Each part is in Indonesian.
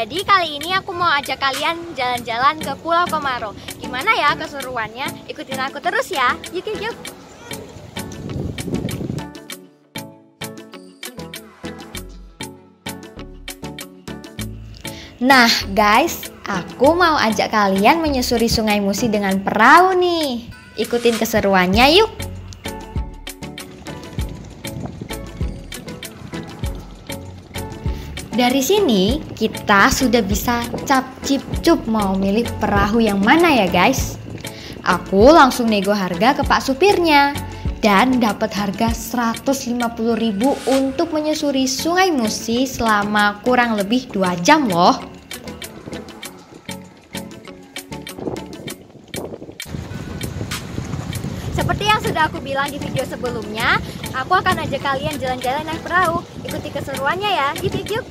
Jadi kali ini aku mau ajak kalian jalan-jalan ke Pulau Komaro. Gimana ya keseruannya? Ikutin aku terus ya. Yuk yuk yuk. Nah guys, aku mau ajak kalian menyusuri Sungai Musi dengan perahu nih. Ikutin keseruannya yuk. Dari sini kita sudah bisa cap cip cup mau milih perahu yang mana ya guys. Aku langsung nego harga ke pak supirnya dan dapat harga 150.000 untuk menyusuri Sungai Musi selama kurang lebih 2 jam loh. Seperti yang sudah aku bilang di video sebelumnya, aku akan ajak kalian jalan-jalan naik perahu. Ikuti keseruannya ya. Yuk, yuk,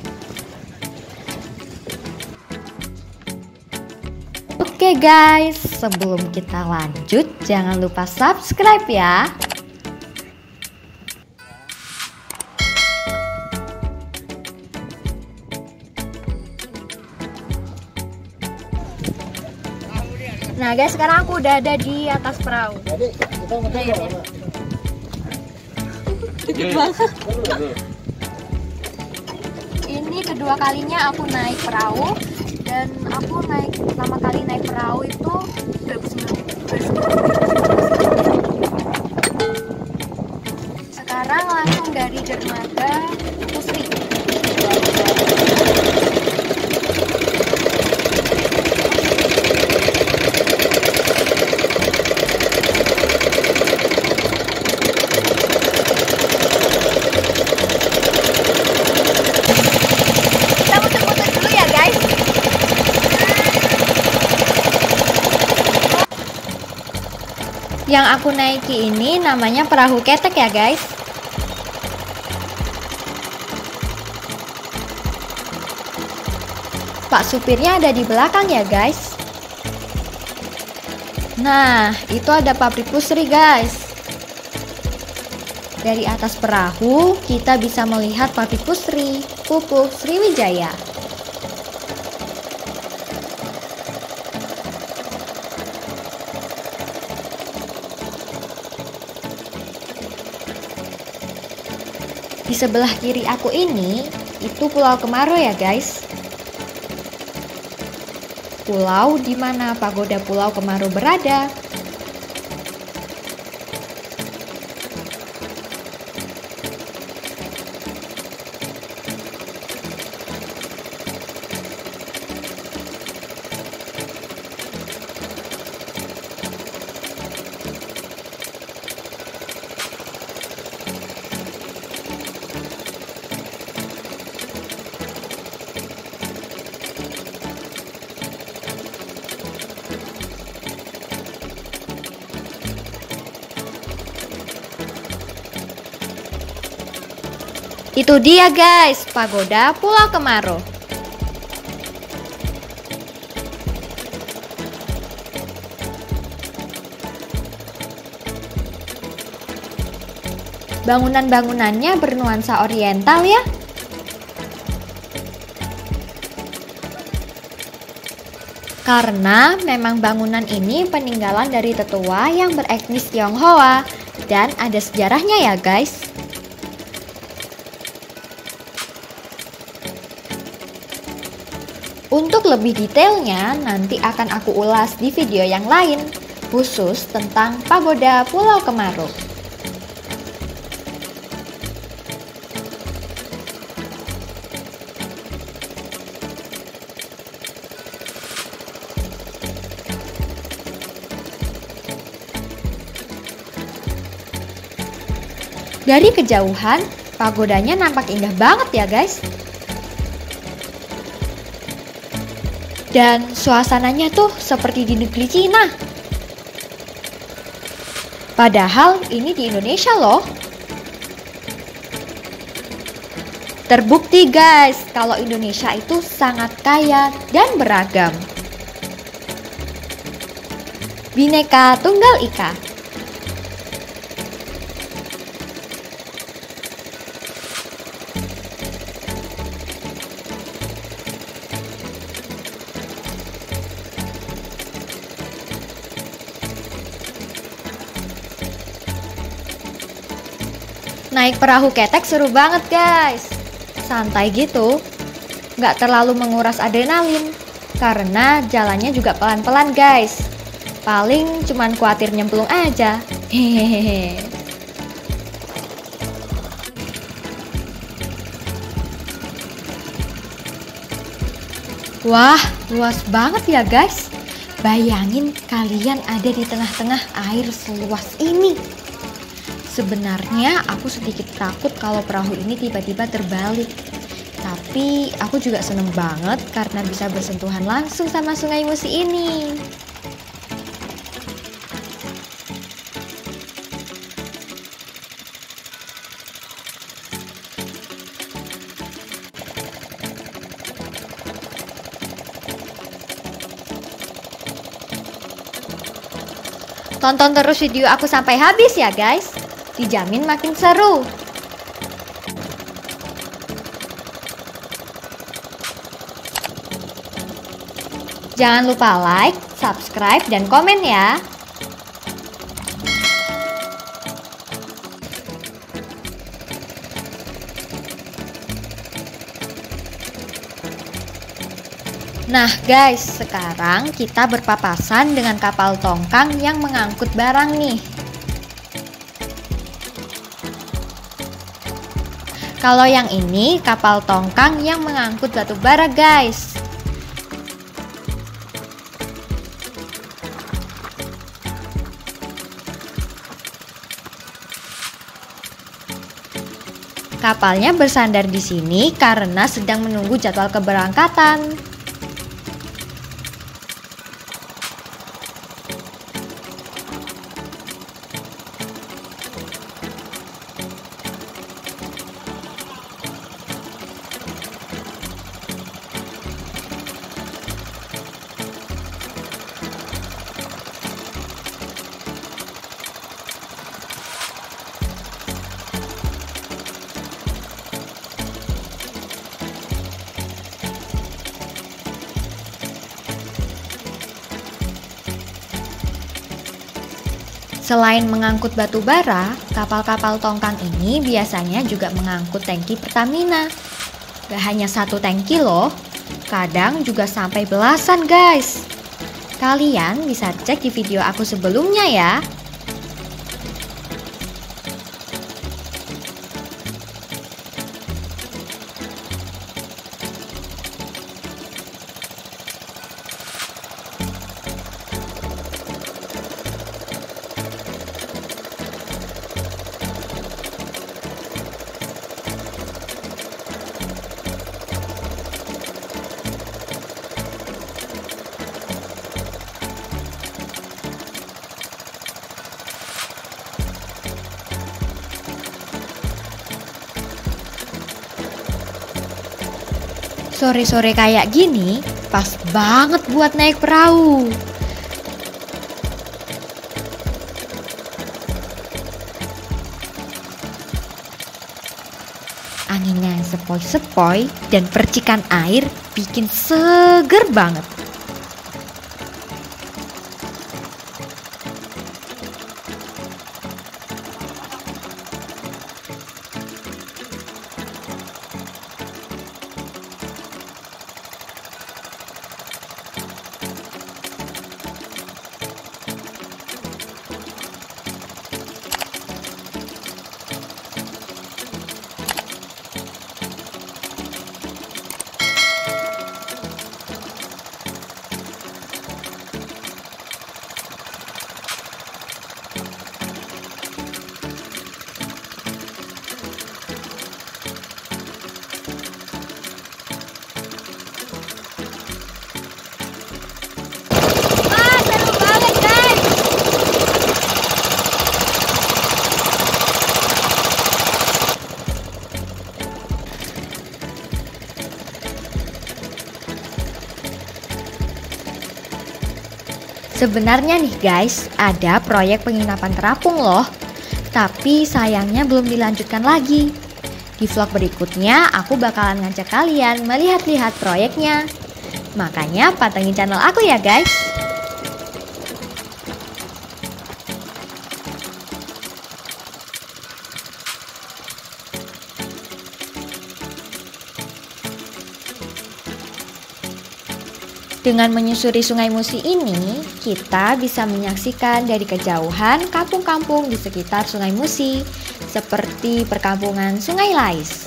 Oke guys, sebelum kita lanjut, jangan lupa subscribe ya. Nah guys, sekarang aku udah ada di atas perahu. Ini kedua kalinya aku naik perahu dan aku naik pertama kali naik perahu itu 2019. Sekarang langsung dari dermaga Pusri. Kita muter-muter dulu ya guys. Yang aku naiki ini namanya perahu ketek ya guys. Pak supirnya ada di belakang ya guys. Nah, itu ada pabrik pusri guys. Dari atas perahu, kita bisa melihat pabrik pusri, pupuk Sriwijaya. Di sebelah kiri aku ini, itu Pulau Kemaro ya guys. Pulau di mana pagoda Pulau Kemaro berada. Itu dia guys, pagoda Pulau Kemaro. Bangunan-bangunannya bernuansa oriental ya. Karena memang bangunan ini peninggalan dari tetua yang beretnis Tionghoa dan ada sejarahnya ya guys. Untuk lebih detailnya, nanti akan aku ulas di video yang lain, khusus tentang pagoda Pulau Kemaro. Dari kejauhan, pagodanya nampak indah banget ya guys. Dan suasananya tuh seperti di negeri Cina. Padahal ini di Indonesia loh. Terbukti guys, kalau Indonesia itu sangat kaya dan beragam. Bineka Tunggal Ika. Naik perahu ketek seru banget guys. Santai gitu, nggak terlalu menguras adrenalin. Karena jalannya juga pelan-pelan guys. Paling cuman khawatir nyemplung aja. Hehehe. Wah, luas banget ya guys. Bayangin kalian ada di tengah-tengah air seluas ini. Sebenarnya aku sedikit takut kalau perahu ini tiba-tiba terbalik. Tapi aku juga seneng banget karena bisa bersentuhan langsung sama sungai Musi ini. Tonton terus video aku sampai habis ya guys. Dijamin makin seru. Jangan lupa like, subscribe, dan komen ya. Nah guys, sekarang kita berpapasan dengan kapal tongkang yang mengangkut barang nih. Kalau yang ini kapal tongkang yang mengangkut batu bara guys. Kapalnya bersandar di sini karena sedang menunggu jadwal keberangkatan. Selain mengangkut batu bara, kapal-kapal tongkang ini biasanya juga mengangkut tangki Pertamina. Gak hanya satu tangki loh, kadang juga sampai belasan guys. Kalian bisa cek di video aku sebelumnya ya. Sore-sore kayak gini pas banget buat naik perahu. Anginnya sepoi-sepoi dan percikan air bikin seger banget. Sebenarnya nih guys, ada proyek penginapan terapung loh. Tapi sayangnya belum dilanjutkan lagi. Di vlog berikutnya, aku bakalan ngajak kalian melihat-lihat proyeknya. Makanya pantengin channel aku ya guys. Dengan menyusuri Sungai Musi ini, kita bisa menyaksikan dari kejauhan kampung-kampung di sekitar Sungai Musi, seperti perkampungan Sungai Lais.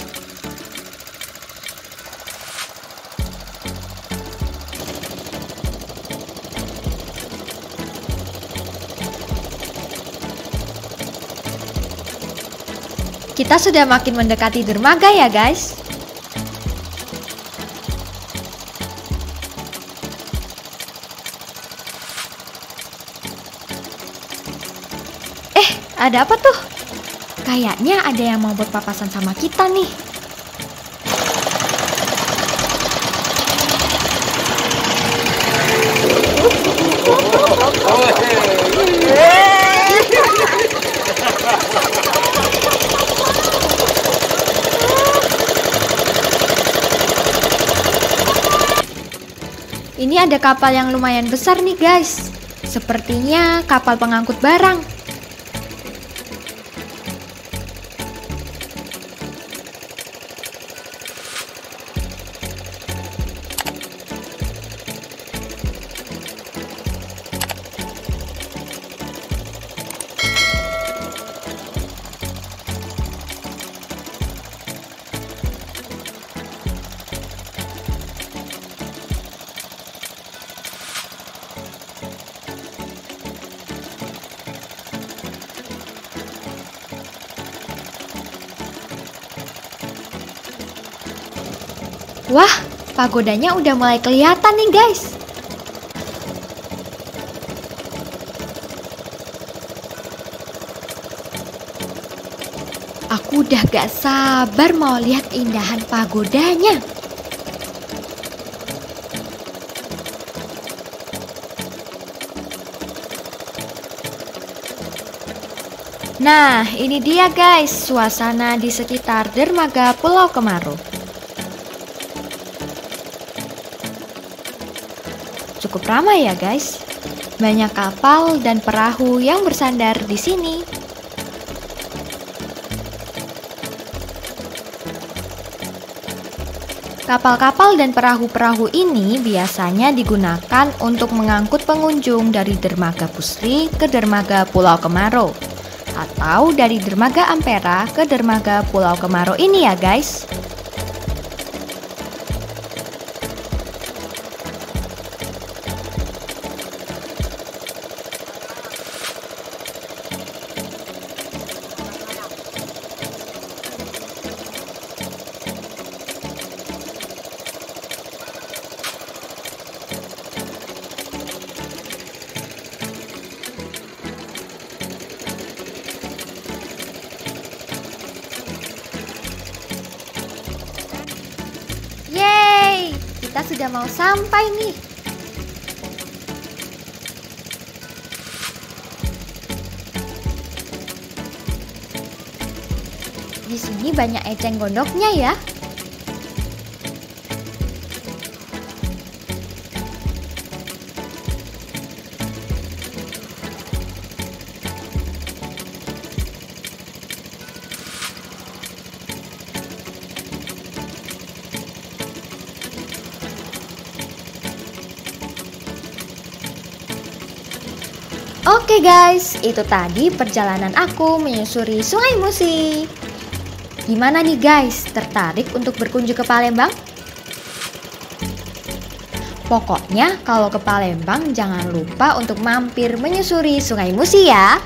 Kita sudah makin mendekati dermaga ya guys. Ada apa tuh? Kayaknya ada yang mau berpapasan sama kita nih. Ini ada kapal yang lumayan besar nih guys. Sepertinya kapal pengangkut barang. Wah, pagodanya udah mulai kelihatan nih guys. Aku udah gak sabar mau lihat indahan pagodanya. Nah, ini dia guys, suasana di sekitar dermaga Pulau Kemaru. Cukup ramai ya guys. Banyak kapal dan perahu yang bersandar di sini. Kapal-kapal dan perahu-perahu ini biasanya digunakan untuk mengangkut pengunjung dari dermaga Pusri ke dermaga Pulau Kemaro atau dari dermaga Ampera ke dermaga Pulau Kemaro ini ya guys. Sudah mau sampai nih. Di sini banyak eceng gondoknya ya. Oke guys, itu tadi perjalanan aku menyusuri Sungai Musi. Gimana nih guys, tertarik untuk berkunjung ke Palembang? Pokoknya kalau ke Palembang jangan lupa untuk mampir menyusuri Sungai Musi ya.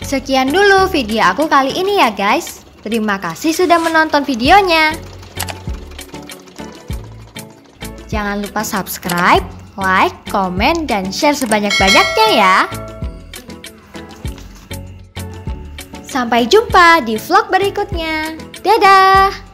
Sekian dulu video aku kali ini ya guys. Terima kasih sudah menonton videonya. Jangan lupa subscribe, like, komen, dan share sebanyak-banyaknya ya. Sampai jumpa di vlog berikutnya. Dadah!